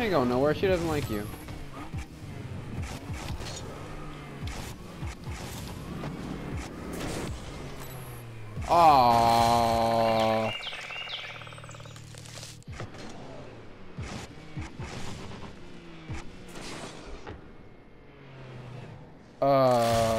ain't going nowhere. She doesn't like you. Aww. Uh.